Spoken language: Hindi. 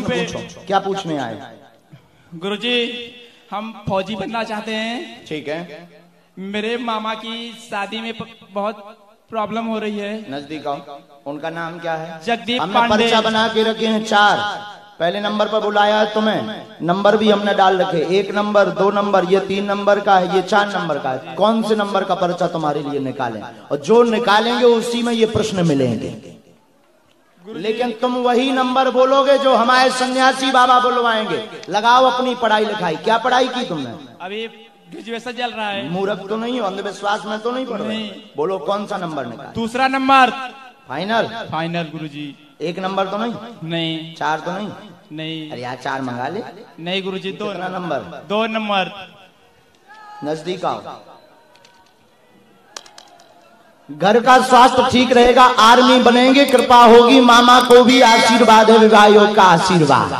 प्रश्न पे- पूछो। क्या पूछने आए? गुरुजी हम फौजी बनना चाहते हैं। ठीक है। मेरे मामा की शादी में बहुत प्रॉब्लम हो रही है। नज़दीक आओ। उनका नाम क्या है? जगदीप हमने पांडे। पर्चा बना के रखे हैं चार। पहले नंबर पर बुलाया है तुम्हें। नंबर भी हमने डाल रखे एक नंबर दो नंबर ये तीन नंबर का है ये चार नंबर का है। कौन से नंबर का पर्चा तुम्हारे लिए निकालें? और जो निकालेंगे उसी में ये प्रश्न मिलेंगे। लेकिन तुम वही नंबर बोलोगे जो हमारे सन्यासी बाबा बुलवाएँगे। लगाओ अपनी पढ़ाई लिखाई। क्या पढ़ाई की तुमने? अभी ग्रेजुएशन चल रहा है। मूर्ख तो नहीं हो अंधविश्वास में तो नहीं पढ़ रहे? बोलो कौन सा नंबर निकाल? दूसरा नंबर। फाइनल? फाइनल गुरुजी। एक नंबर तो नहीं? नहीं। चार तो नहीं? नहीं। अरे यार चार मंगा ले। नहीं गुरुजी दो नंबर? दो नंबर। नज़दीक आओ। घर का स्वास्थ्य ठीक रहेगा, आर्मी बनेंगे, कृपा होगी, मामा को भी आशीर्वाद है विवाह का आशीर्वाद।